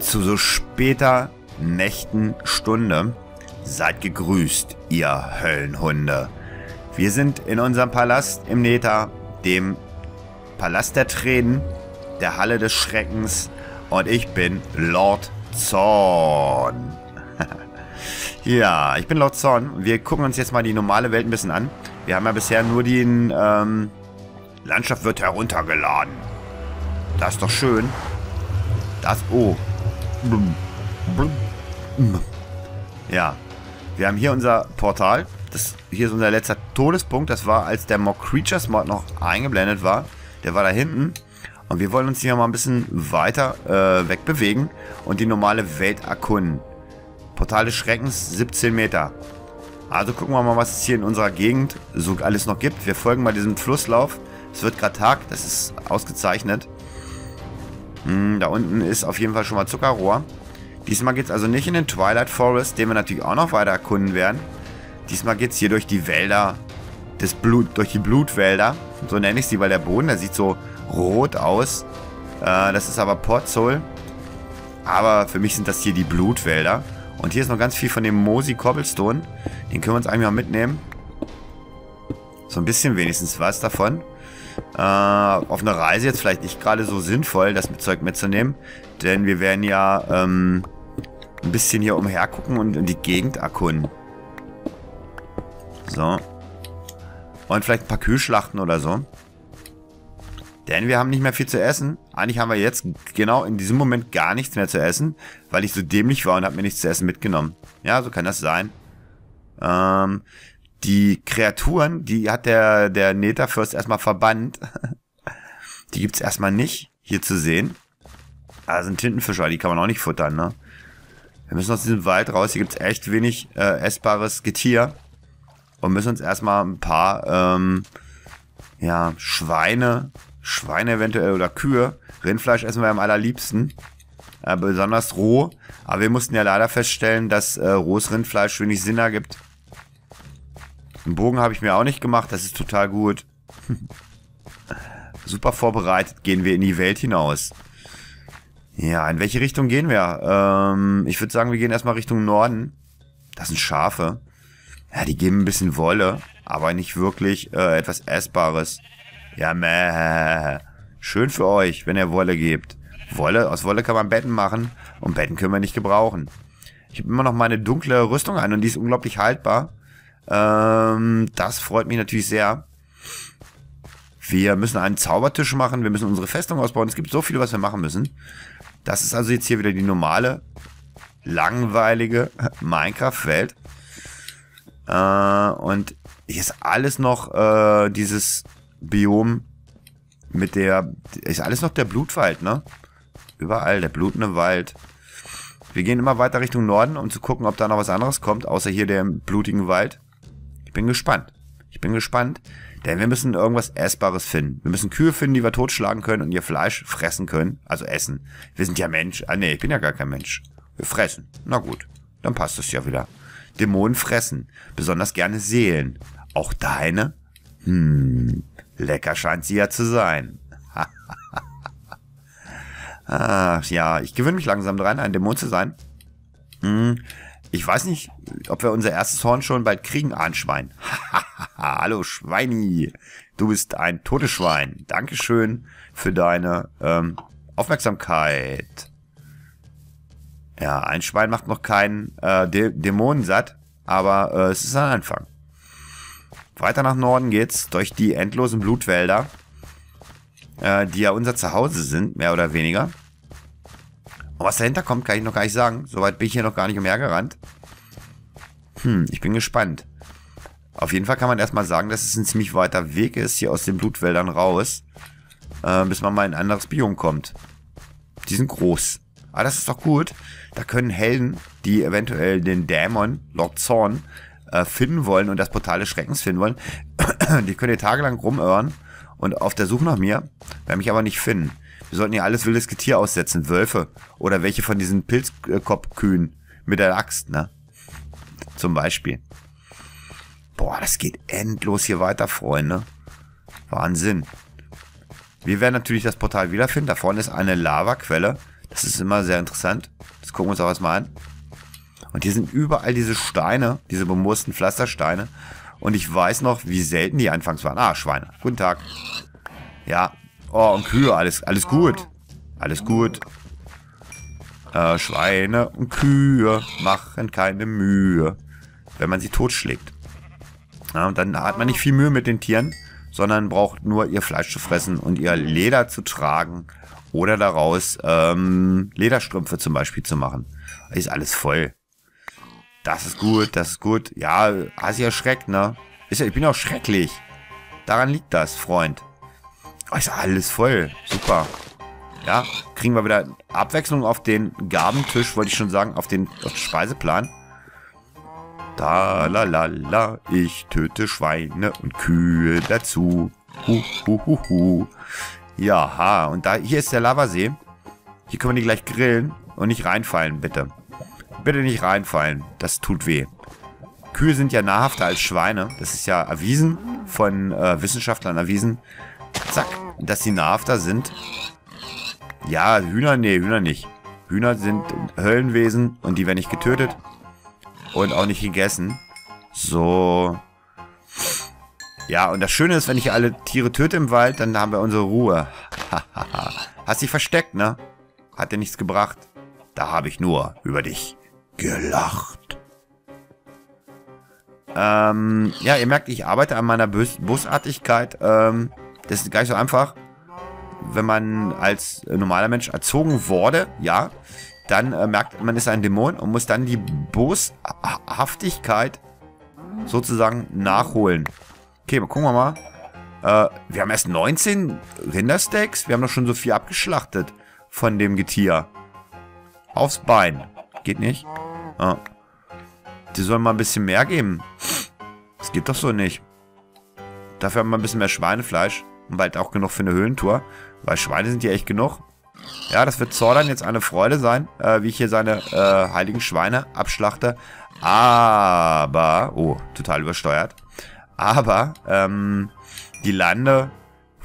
zu so später Nächtenstunde. Seid gegrüßt, ihr Höllenhunde. Wir sind in unserem Palast im Neta, dem Palast der Tränen, der Halle des Schreckens und ich bin Lord Zorn. ja, ich bin Lord Zorn. Wir gucken uns jetzt mal die normale Welt ein bisschen an. Wir haben ja bisher nur den ähm, Landschaft wird heruntergeladen. Das ist doch schön. Das, oh. Ja. Wir haben hier unser Portal. Das, hier ist unser letzter Todespunkt. Das war, als der Mock Creatures Mod noch eingeblendet war. Der war da hinten. Und wir wollen uns hier mal ein bisschen weiter äh, wegbewegen und die normale Welt erkunden. Portal des Schreckens, 17 Meter. Also gucken wir mal, was es hier in unserer Gegend so alles noch gibt. Wir folgen mal diesem Flusslauf. Es wird gerade Tag, das ist ausgezeichnet. Hm, da unten ist auf jeden Fall schon mal Zuckerrohr. Diesmal geht es also nicht in den Twilight Forest, den wir natürlich auch noch weiter erkunden werden. Diesmal geht es hier durch die Wälder, des Blut, durch die Blutwälder. So nenne ich sie, weil der Boden, der sieht so rot aus. Äh, das ist aber Port Soul. Aber für mich sind das hier die Blutwälder. Und hier ist noch ganz viel von dem Mosi Cobblestone. Den können wir uns eigentlich mal mitnehmen. So ein bisschen wenigstens was davon. Äh, auf einer Reise jetzt vielleicht nicht gerade so sinnvoll, das Zeug mitzunehmen. Denn wir werden ja ähm, ein bisschen hier umher gucken und in die Gegend erkunden. So. Und vielleicht ein paar Kühlschlachten oder so. Denn wir haben nicht mehr viel zu essen. Eigentlich haben wir jetzt genau in diesem Moment gar nichts mehr zu essen, weil ich so dämlich war und habe mir nichts zu essen mitgenommen. Ja, so kann das sein. Ähm, die Kreaturen, die hat der, der Netherfürst erstmal verbannt. die gibt's erstmal nicht hier zu sehen. Ah, sind Tintenfischer, die kann man auch nicht futtern, ne? Wir müssen aus diesem Wald raus. Hier gibt's echt wenig äh, essbares Getier. Und müssen uns erstmal ein paar ähm, ja, Schweine Schweine eventuell oder Kühe. Rindfleisch essen wir am allerliebsten. Äh, besonders roh. Aber wir mussten ja leider feststellen, dass äh, rohes Rindfleisch wenig Sinn ergibt. Einen Bogen habe ich mir auch nicht gemacht. Das ist total gut. Super vorbereitet gehen wir in die Welt hinaus. Ja, in welche Richtung gehen wir? Ähm, ich würde sagen, wir gehen erstmal Richtung Norden. Das sind Schafe. Ja, die geben ein bisschen Wolle, aber nicht wirklich äh, etwas Essbares. Ja, meh. Schön für euch, wenn ihr Wolle gebt. Wolle, aus Wolle kann man Betten machen und Betten können wir nicht gebrauchen. Ich habe immer noch meine dunkle Rüstung an und die ist unglaublich haltbar. Ähm, das freut mich natürlich sehr. Wir müssen einen Zaubertisch machen, wir müssen unsere Festung ausbauen. Es gibt so viel, was wir machen müssen. Das ist also jetzt hier wieder die normale, langweilige Minecraft-Welt. Äh, und hier ist alles noch äh, dieses Biom mit der, ist alles noch der Blutwald, ne? Überall der blutende Wald. Wir gehen immer weiter Richtung Norden, um zu gucken, ob da noch was anderes kommt, außer hier der blutigen Wald. Bin gespannt. Ich bin gespannt, denn wir müssen irgendwas Essbares finden. Wir müssen Kühe finden, die wir totschlagen können und ihr Fleisch fressen können. Also essen. Wir sind ja Mensch. Ah nee, ich bin ja gar kein Mensch. Wir fressen. Na gut, dann passt es ja wieder. Dämonen fressen. Besonders gerne Seelen. Auch deine? Hm. Lecker scheint sie ja zu sein. Ach, ja, ich gewöhne mich langsam dran, ein Dämon zu sein. Hm, ich weiß nicht, ob wir unser erstes Horn schon bald kriegen, Ahnschwein. Hallo, Schweini. Du bist ein totes Schwein. Dankeschön für deine ähm, Aufmerksamkeit. Ja, ein Schwein macht noch keinen äh, Dä Dämonen satt, aber äh, es ist ein Anfang. Weiter nach Norden geht's durch die endlosen Blutwälder, äh, die ja unser Zuhause sind, mehr oder weniger. Und was dahinter kommt, kann ich noch gar nicht sagen. Soweit bin ich hier noch gar nicht umhergerannt. Hm, ich bin gespannt. Auf jeden Fall kann man erstmal sagen, dass es ein ziemlich weiter Weg ist, hier aus den Blutwäldern raus, äh, bis man mal in ein anderes Biom kommt. Die sind groß. Aber das ist doch gut. Da können Helden, die eventuell den Dämon, Lord Zorn, äh, finden wollen und das Portal des Schreckens finden wollen, die können hier tagelang rumirren und auf der Suche nach mir, werden mich aber nicht finden. Wir sollten hier alles wildes Getier aussetzen, Wölfe oder welche von diesen Pilzkopfkühen mit der Axt, ne? Zum Beispiel. Boah, das geht endlos hier weiter, Freunde. Wahnsinn. Wir werden natürlich das Portal wiederfinden. Da vorne ist eine Lavaquelle. Das ist immer sehr interessant. Das gucken wir uns auch erstmal an. Und hier sind überall diese Steine, diese bemoosten Pflastersteine. Und ich weiß noch, wie selten die anfangs waren. Ah, Schweine. Guten Tag. Ja. Oh, und Kühe. Alles, alles gut. Alles gut. Äh, Schweine und Kühe machen keine Mühe, wenn man sie totschlägt. Ja, und dann hat man nicht viel Mühe mit den Tieren, sondern braucht nur ihr Fleisch zu fressen und ihr Leder zu tragen oder daraus ähm, Lederstrümpfe zum Beispiel zu machen. Ist alles voll. Das ist gut, das ist gut. Ja, hast ja erschreckt, ne? Ist ja, ich bin auch schrecklich. Daran liegt das, Freund. Oh, ist alles voll. Super. Ja, kriegen wir wieder Abwechslung auf den Gabentisch, wollte ich schon sagen, auf den, auf den Speiseplan. Da la la la, ich töte Schweine und Kühe dazu. Hu, hu, hu, hu. Ja, und da, hier ist der Lavasee. Hier können wir die gleich grillen und nicht reinfallen, bitte. Bitte nicht reinfallen, das tut weh. Kühe sind ja nahrhafter als Schweine. Das ist ja erwiesen, von äh, Wissenschaftlern erwiesen. Zack, dass sie nahrhafter sind ja, Hühner, nee, Hühner nicht. Hühner sind Höllenwesen und die werden nicht getötet. Und auch nicht gegessen. So. Ja, und das Schöne ist, wenn ich alle Tiere töte im Wald, dann haben wir unsere Ruhe. Hast dich versteckt, ne? Hat dir nichts gebracht. Da habe ich nur über dich gelacht. Ähm, ja, ihr merkt, ich arbeite an meiner Bus Busartigkeit. Ähm, das ist gar nicht so einfach wenn man als normaler Mensch erzogen wurde, ja, dann äh, merkt man, ist ein Dämon und muss dann die Boshaftigkeit sozusagen nachholen. Okay, mal gucken wir mal. Äh, wir haben erst 19 Rindersteaks. Wir haben doch schon so viel abgeschlachtet von dem Getier. Aufs Bein. Geht nicht? Ah. Die sollen mal ein bisschen mehr geben. Das geht doch so nicht. Dafür haben wir ein bisschen mehr Schweinefleisch. Und bald auch genug für eine Höhlentour. Weil Schweine sind hier echt genug. Ja, das wird Zordern jetzt eine Freude sein, äh, wie ich hier seine äh, heiligen Schweine abschlachte. Aber, oh, total übersteuert. Aber, ähm, die Lande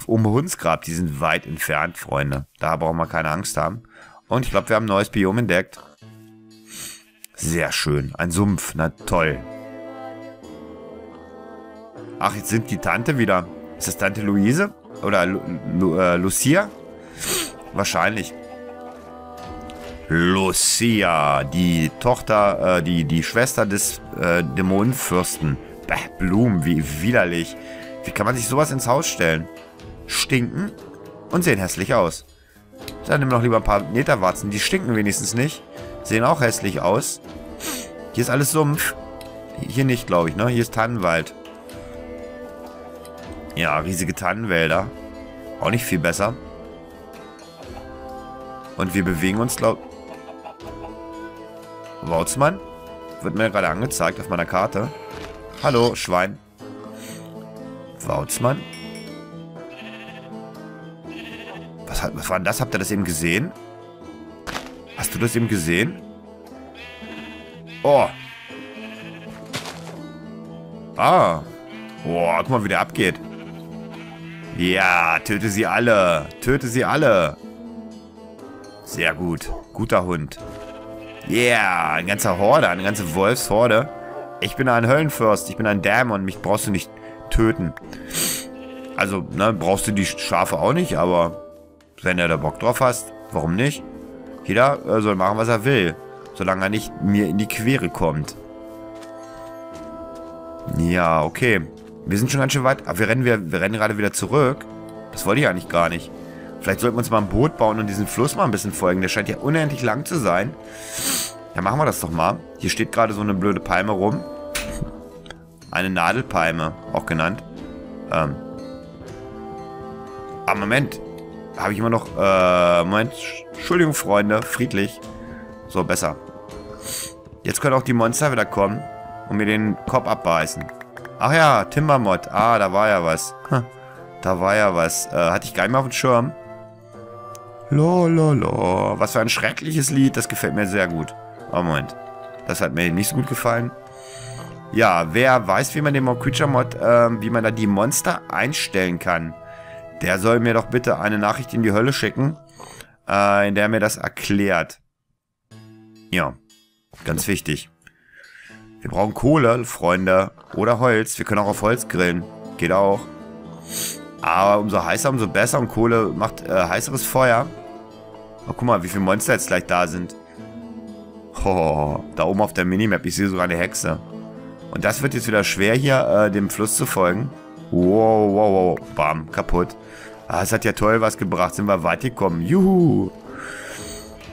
um Hunsgrab, die sind weit entfernt, Freunde. Da brauchen wir keine Angst haben. Und ich glaube, wir haben ein neues Biom entdeckt. Sehr schön. Ein Sumpf. Na toll. Ach, jetzt sind die Tante wieder. Ist das Tante Luise? Oder Lu Lu äh, Lucia? Wahrscheinlich. Lucia, die Tochter, äh, die, die Schwester des äh, Dämonenfürsten. Bäh, Blumen, wie widerlich. Wie kann man sich sowas ins Haus stellen? Stinken und sehen hässlich aus. Dann nimm noch lieber ein paar Netherwarzen. Die stinken wenigstens nicht. Sehen auch hässlich aus. Hier ist alles Sumpf. Hier nicht, glaube ich, ne? Hier ist Tannenwald. Ja, riesige Tannenwälder. Auch nicht viel besser. Und wir bewegen uns, glaub... Wautzmann? Wird mir gerade angezeigt auf meiner Karte. Hallo, Schwein. Wautzmann? Was, hat, was war denn das? Habt ihr das eben gesehen? Hast du das eben gesehen? Oh. Ah. Boah, guck mal, wie der abgeht. Ja, töte sie alle. Töte sie alle. Sehr gut. Guter Hund. Yeah, ein ganzer Horde, eine ganze Wolfshorde. Ich bin ein Höllenfürst, ich bin ein Dämon, mich brauchst du nicht töten. Also, ne, brauchst du die Schafe auch nicht, aber wenn du da Bock drauf hast, warum nicht? Jeder äh, soll machen, was er will, solange er nicht mir in die Quere kommt. Ja, okay. Wir sind schon ganz schön weit. Aber wir rennen, wir, wir rennen gerade wieder zurück. Das wollte ich eigentlich gar nicht. Vielleicht sollten wir uns mal ein Boot bauen und diesen Fluss mal ein bisschen folgen. Der scheint ja unendlich lang zu sein. Ja, machen wir das doch mal. Hier steht gerade so eine blöde Palme rum. Eine Nadelpalme, auch genannt. Ähm. Ah, Moment. Habe ich immer noch... Äh, Moment. Entschuldigung, Freunde. Friedlich. So, besser. Jetzt können auch die Monster wieder kommen und mir den Kopf abbeißen. Ach ja, Timbermod. Ah, da war ja was. Da war ja was. Äh, hatte ich gar nicht mehr auf dem Schirm. Lololo. Was für ein schreckliches Lied. Das gefällt mir sehr gut. Oh, Moment. Das hat mir nicht so gut gefallen. Ja, wer weiß, wie man den Mod Creature Mod, äh, wie man da die Monster einstellen kann, der soll mir doch bitte eine Nachricht in die Hölle schicken. äh, in der er mir das erklärt. Ja, ganz wichtig. Wir brauchen Kohle, Freunde, oder Holz. Wir können auch auf Holz grillen. Geht auch. Aber umso heißer, umso besser. Und Kohle macht äh, heißeres Feuer. Oh, guck mal, wie viele Monster jetzt gleich da sind. Oh, da oben auf der Minimap. Ich sehe sogar eine Hexe. Und das wird jetzt wieder schwer hier, äh, dem Fluss zu folgen. Wow, wow, wow. Bam, kaputt. Ah, es hat ja toll was gebracht. Sind wir weit gekommen. Juhu.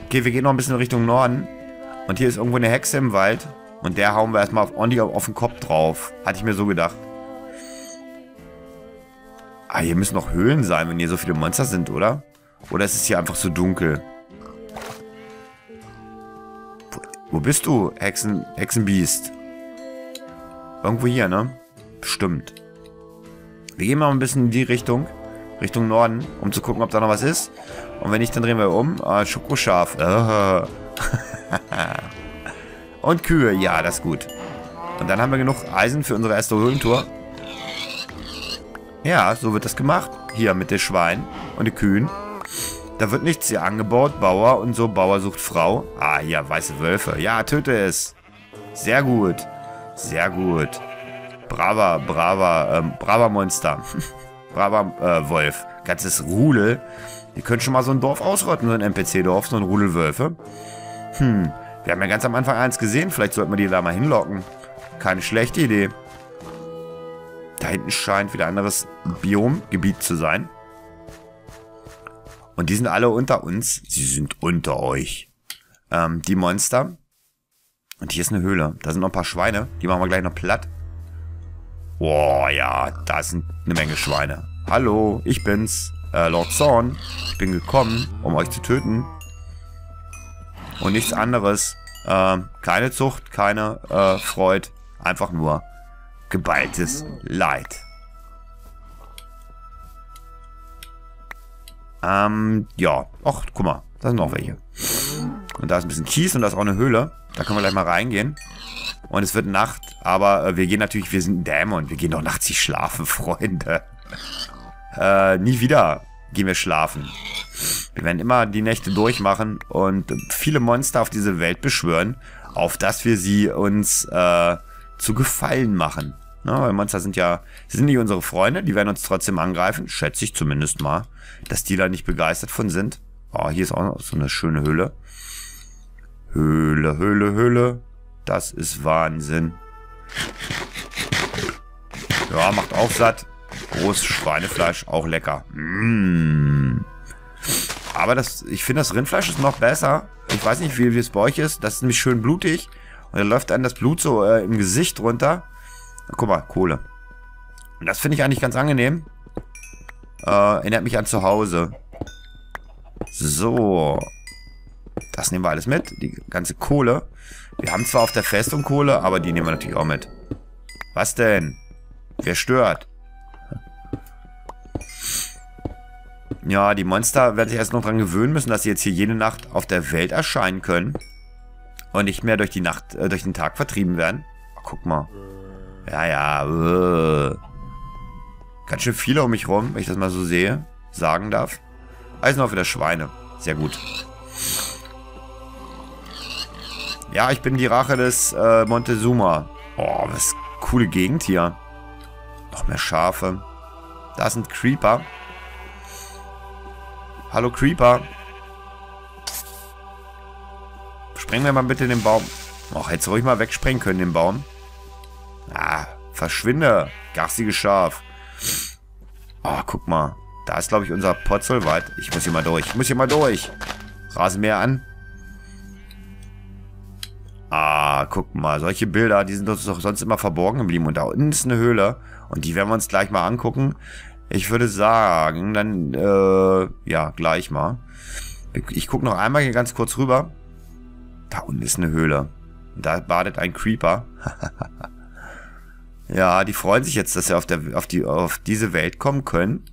Okay, wir gehen noch ein bisschen Richtung Norden. Und hier ist irgendwo eine Hexe im Wald. Und der hauen wir erstmal auf, ordentlich auf den Kopf drauf. Hatte ich mir so gedacht. Ah, hier müssen noch Höhlen sein, wenn hier so viele Monster sind, oder? Oder ist es hier einfach so dunkel? Wo, wo bist du, Hexen, Hexenbiest? Irgendwo hier, ne? Bestimmt. Wir gehen mal ein bisschen in die Richtung. Richtung Norden, um zu gucken, ob da noch was ist. Und wenn nicht, dann drehen wir um. Ah, Schokoschaf. Uh. Und Kühe. Ja, das ist gut. Und dann haben wir genug Eisen für unsere erste Höhlentour. Ja, so wird das gemacht. Hier mit den Schweinen und den Kühen. Da wird nichts hier angebaut. Bauer und so. Bauer sucht Frau. Ah, hier, weiße Wölfe. Ja, töte es. Sehr gut. Sehr gut. Braver, braver, ähm, braver Monster. braver äh, Wolf. Ganzes Rudel. Die können schon mal so ein Dorf ausrotten, so ein NPC-Dorf, so ein Rudel Wölfe. Hm, wir haben ja ganz am Anfang eins gesehen. Vielleicht sollten wir die da mal hinlocken. Keine schlechte Idee. Da hinten scheint wieder ein anderes Biomgebiet zu sein. Und die sind alle unter uns. Sie sind unter euch. Ähm, die Monster. Und hier ist eine Höhle. Da sind noch ein paar Schweine. Die machen wir gleich noch platt. Boah, ja, da sind eine Menge Schweine. Hallo, ich bin's, äh, Lord Zorn. Ich bin gekommen, um euch zu töten. Und nichts anderes. Äh, keine Zucht, keine äh, Freud. Einfach nur geballtes Leid. Ähm, ja. Och, guck mal. Da sind noch welche. Und da ist ein bisschen Kies und da ist auch eine Höhle. Da können wir gleich mal reingehen. Und es wird Nacht, aber äh, wir gehen natürlich, wir sind Dämon. Wir gehen doch nachts nicht schlafen, Freunde. Äh, nie wieder gehen wir schlafen. Wir werden immer die Nächte durchmachen und viele Monster auf diese Welt beschwören, auf dass wir sie uns äh, zu Gefallen machen. Na, weil Monster sind ja, sind nicht unsere Freunde, die werden uns trotzdem angreifen, schätze ich zumindest mal, dass die da nicht begeistert von sind. Oh, hier ist auch noch so eine schöne Höhle. Höhle, Höhle, Höhle. Das ist Wahnsinn. Ja, macht auch satt. Großes Schweinefleisch, auch lecker. Mmh. Aber das, ich finde, das Rindfleisch ist noch besser. Ich weiß nicht, wie, es bei euch ist. Das ist nämlich schön blutig. Und dann läuft einem das Blut so äh, im Gesicht runter. Guck mal, Kohle. Und das finde ich eigentlich ganz angenehm. Äh, erinnert mich an zu Hause. So. Das nehmen wir alles mit. Die ganze Kohle. Wir haben zwar auf der Festung Kohle, aber die nehmen wir natürlich auch mit. Was denn? Wer stört? Ja, die Monster werden sich erst noch dran gewöhnen müssen, dass sie jetzt hier jede Nacht auf der Welt erscheinen können. Und nicht mehr durch die Nacht, äh, durch den Tag vertrieben werden. Oh, guck mal. Ja, ja. Äh. Ganz schön viele um mich rum, wenn ich das mal so sehe. Sagen darf. Also noch wieder Schweine. Sehr gut. Ja, ich bin die Rache des äh, Montezuma. Oh, was coole Gegend hier. Noch mehr Schafe. Da sind Creeper. Hallo Creeper. Sprengen wir mal bitte den Baum. Och, hättest du ruhig mal wegsprengen können, den Baum. Ah, verschwinde. Garstiges Schaf. Oh, guck mal. Da ist, glaube ich, unser Potzelwald. Ich muss hier mal durch. Ich muss hier mal durch. Rasenmäher an. Ah, guck mal. Solche Bilder, die sind uns doch sonst immer verborgen geblieben. Und da unten ist eine Höhle. Und die werden wir uns gleich mal angucken. Ich würde sagen, dann, äh, ja, gleich mal. Ich gucke noch einmal hier ganz kurz rüber. Da unten ist eine Höhle. Da badet ein Creeper. ja, die freuen sich jetzt, dass sie auf, der, auf, die, auf diese Welt kommen können.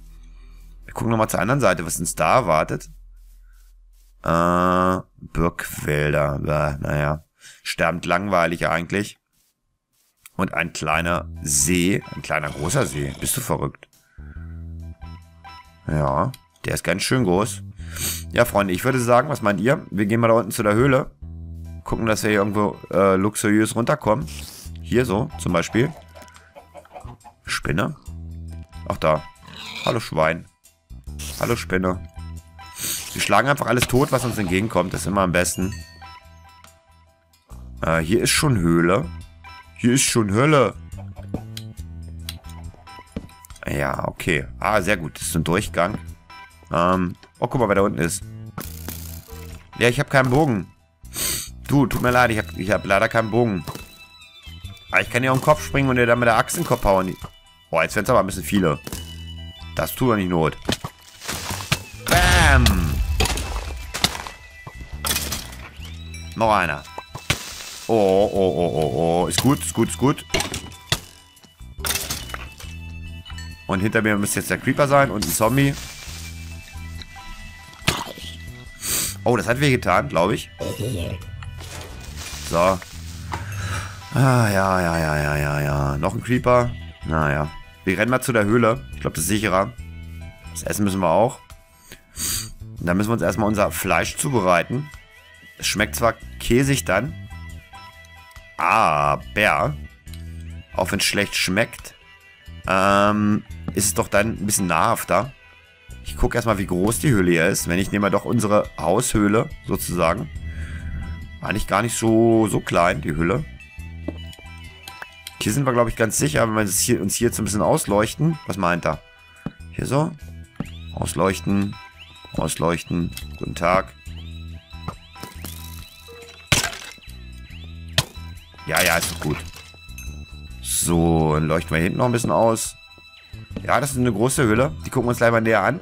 Wir gucken nochmal zur anderen Seite, was uns da erwartet. Äh, Birkwälder. Ja, naja, sterbend langweilig eigentlich. Und ein kleiner See, ein kleiner großer See. Bist du verrückt? Ja, der ist ganz schön groß. Ja, Freunde, ich würde sagen, was meint ihr? Wir gehen mal da unten zu der Höhle. Gucken, dass wir hier irgendwo äh, luxuriös runterkommen. Hier so, zum Beispiel. Spinne. Ach da. Hallo Schwein. Hallo Spinne. Wir schlagen einfach alles tot, was uns entgegenkommt. Das ist immer am besten. Äh, hier ist schon Höhle. Hier ist schon Hölle. Ja, okay. Ah, sehr gut. Das ist ein Durchgang. Ähm, oh, guck mal, wer da unten ist. Ja, ich habe keinen Bogen. Du, tut mir leid, ich habe ich hab leider keinen Bogen. Aber ich kann dir auf den Kopf springen und dir dann mit der Axt in den Kopf hauen. Boah, jetzt werden es aber ein bisschen viele. Das tut doch nicht Not. Bam! Noch einer. Oh, oh, oh, oh, oh. Ist gut, ist gut, ist gut. Und hinter mir müsste jetzt der Creeper sein und ein Zombie. Oh, das hat weh getan, glaube ich. So. Ah, ja, ja, ja, ja, ja, ja. Noch ein Creeper. Naja. Wir rennen mal zu der Höhle. Ich glaube, das ist sicherer. Das Essen müssen wir auch. Und dann müssen wir uns erstmal unser Fleisch zubereiten. Es schmeckt zwar käsig dann. Aber, auch wenn es schlecht schmeckt, ähm, ist es doch dann ein bisschen nahrhafter. Ich gucke erstmal, wie groß die Höhle hier ist. Wenn ich nehme doch unsere Haushöhle sozusagen. Eigentlich gar nicht so, so klein, die Hülle. Hier sind wir, glaube ich, ganz sicher, wenn wir uns hier, uns hier jetzt ein bisschen ausleuchten. Was meint er? Hier so. Ausleuchten. Ausleuchten. Guten Tag. Ja, ja, ist doch gut. So, dann leuchten wir hinten noch ein bisschen aus. Ja, das ist eine große Hülle. Die gucken wir uns gleich mal näher an.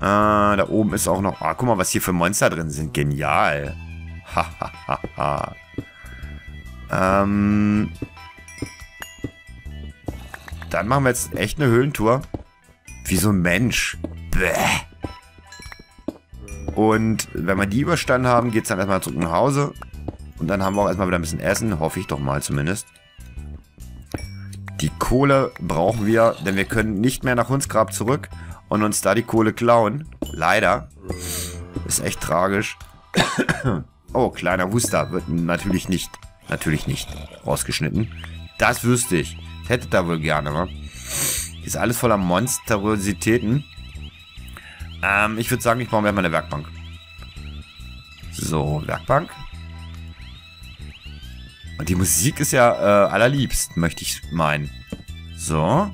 Äh, da oben ist auch noch... Ah, guck mal, was hier für Monster drin sind. Genial. Hahaha. ähm... Dann machen wir jetzt echt eine Höhlentour. Wie so ein Mensch. Bäh. Und wenn wir die überstanden haben, geht es dann erstmal zurück nach Hause. Und dann haben wir auch erstmal wieder ein bisschen Essen. Hoffe ich doch mal zumindest. Die Kohle brauchen wir, denn wir können nicht mehr nach Hunsgrab zurück und uns da die Kohle klauen. Leider. Ist echt tragisch. oh, kleiner Huster wird natürlich nicht, natürlich nicht rausgeschnitten. Das wüsste ich. Ich hätte da wohl gerne, wa? Ist alles voller Monsterositäten. Ähm, ich würde sagen, ich baue mir mal eine Werkbank. So, Werkbank. Und die Musik ist ja äh, allerliebst, möchte ich meinen. So.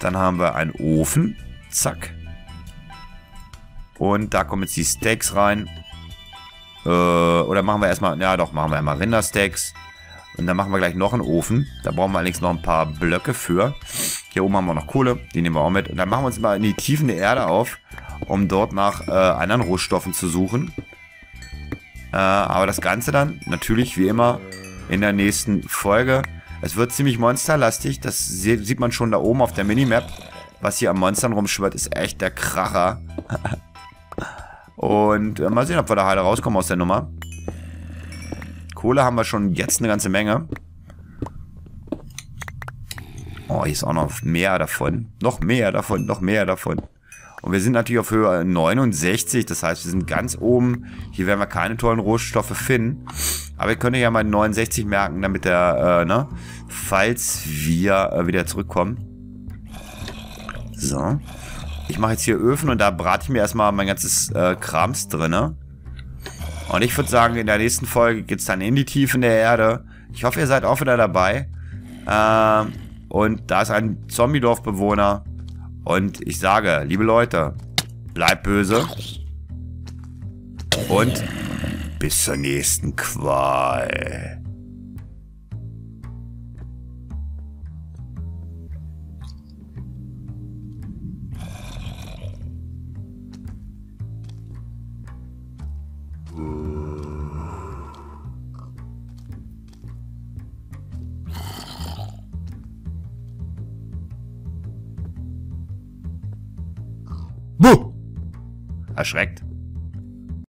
Dann haben wir einen Ofen. Zack. Und da kommen jetzt die Steaks rein. Äh, oder machen wir erstmal, ja doch, machen wir einmal Rindersteaks. Und dann machen wir gleich noch einen Ofen. Da brauchen wir allerdings noch ein paar Blöcke für. Hier oben haben wir noch Kohle, die nehmen wir auch mit. Und dann machen wir uns mal in die Tiefen der Erde auf, um dort nach äh, anderen Rohstoffen zu suchen. Äh, aber das Ganze dann natürlich wie immer in der nächsten Folge. Es wird ziemlich monsterlastig, das sieht man schon da oben auf der Minimap. Was hier am Monstern rumschwirrt, ist echt der Kracher. Und äh, mal sehen, ob wir da heile rauskommen aus der Nummer. Kohle haben wir schon jetzt eine ganze Menge. Oh, hier ist auch noch mehr davon. Noch mehr davon, noch mehr davon. Und wir sind natürlich auf Höhe 69, das heißt, wir sind ganz oben. Hier werden wir keine tollen Rohstoffe finden. Aber wir können ja mal 69 merken, damit der, äh, ne, falls wir äh, wieder zurückkommen. So. Ich mache jetzt hier Öfen und da brate ich mir erstmal mein ganzes äh, Krams drinne. Und ich würde sagen, in der nächsten Folge geht es dann in die Tiefen der Erde. Ich hoffe, ihr seid auch wieder dabei. Ähm, und da ist ein Zombie-Dorfbewohner. Und ich sage, liebe Leute, bleibt böse. Und bis zur nächsten Qual. Buh! Erschreckt.